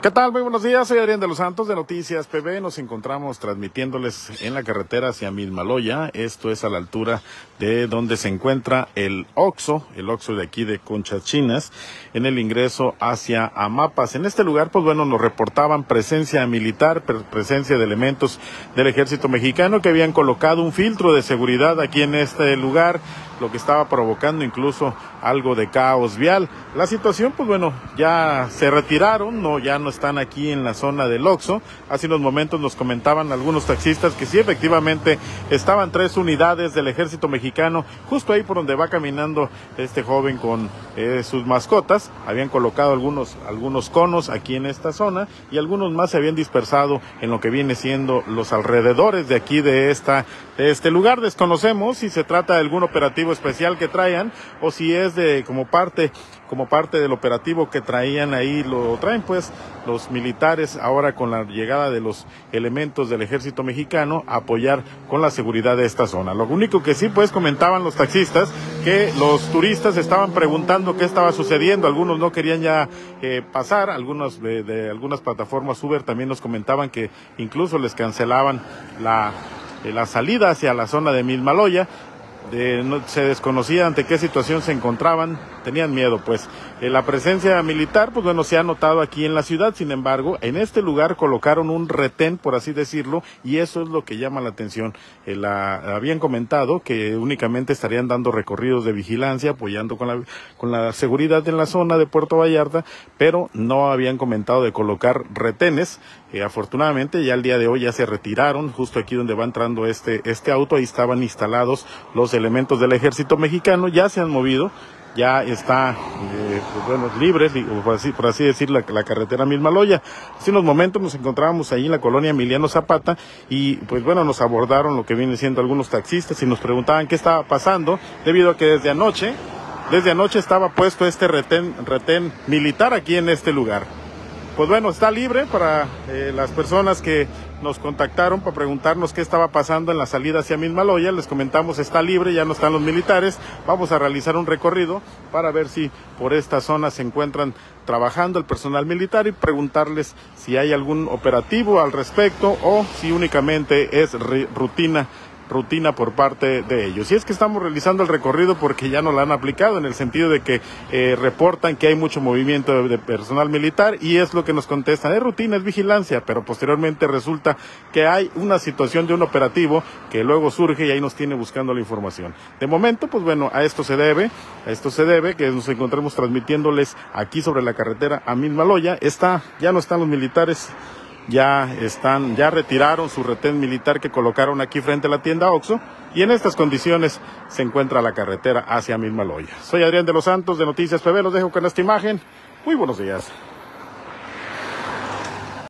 ¿Qué tal? Muy buenos días, soy Adrián de los Santos de Noticias PB. Nos encontramos transmitiéndoles en la carretera hacia Mismaloya. Esto es a la altura de donde se encuentra el Oxo, el Oxo de aquí de Conchas Chinas, en el ingreso hacia Amapas. En este lugar, pues bueno, nos reportaban presencia militar, presencia de elementos del ejército mexicano que habían colocado un filtro de seguridad aquí en este lugar lo que estaba provocando incluso algo de caos vial. La situación, pues bueno, ya se retiraron, no, ya no están aquí en la zona del Oxo. Hace unos momentos nos comentaban algunos taxistas que sí, efectivamente, estaban tres unidades del ejército mexicano justo ahí por donde va caminando este joven con eh, sus mascotas. Habían colocado algunos, algunos conos aquí en esta zona y algunos más se habían dispersado en lo que viene siendo los alrededores de aquí de esta, de este lugar. Desconocemos si se trata de algún operativo especial que traían o si es de como parte como parte del operativo que traían ahí, lo traen pues los militares ahora con la llegada de los elementos del ejército mexicano a apoyar con la seguridad de esta zona. Lo único que sí pues comentaban los taxistas que los turistas estaban preguntando qué estaba sucediendo, algunos no querían ya eh, pasar, algunos de, algunas plataformas Uber también nos comentaban que incluso les cancelaban la, eh, la salida hacia la zona de Milmaloya no, se desconocía ante qué situación se encontraban, tenían miedo pues. Eh, la presencia militar, pues bueno, se ha notado aquí en la ciudad, sin embargo, en este lugar colocaron un retén, por así decirlo, y eso es lo que llama la atención. Eh, la, habían comentado que únicamente estarían dando recorridos de vigilancia, apoyando con la, con la seguridad en la zona de Puerto Vallarta, pero no habían comentado de colocar retenes. Eh, afortunadamente ya el día de hoy ya se retiraron, justo aquí donde va entrando este, este auto, ahí estaban instalados los elementos del ejército mexicano, ya se han movido, ya está, eh, pues libre, por así, por decir, la, carretera Mismaloya. Hace unos momentos nos encontrábamos ahí en la colonia Emiliano Zapata y pues bueno, nos abordaron lo que viene siendo algunos taxistas y nos preguntaban qué estaba pasando, debido a que desde anoche, desde anoche estaba puesto este retén, retén militar aquí en este lugar pues bueno, está libre para eh, las personas que nos contactaron para preguntarnos qué estaba pasando en la salida hacia Mismaloya. Les comentamos, está libre, ya no están los militares. Vamos a realizar un recorrido para ver si por esta zona se encuentran trabajando el personal militar y preguntarles si hay algún operativo al respecto o si únicamente es rutina rutina por parte de ellos. Y es que estamos realizando el recorrido porque ya no la han aplicado en el sentido de que eh, reportan que hay mucho movimiento de, personal militar y es lo que nos contestan. Es rutina, es vigilancia, pero posteriormente resulta que hay una situación de un operativo que luego surge y ahí nos tiene buscando la información. De momento, pues bueno, a esto se debe, a esto se debe que nos encontremos transmitiéndoles aquí sobre la carretera a Mismaloya. Está, ya no están los militares ya están, ya retiraron su retén militar que colocaron aquí frente a la tienda Oxo y en estas condiciones se encuentra la carretera hacia Mismaloya. Soy Adrián de los Santos de Noticias PB, los dejo con esta imagen. Muy buenos días.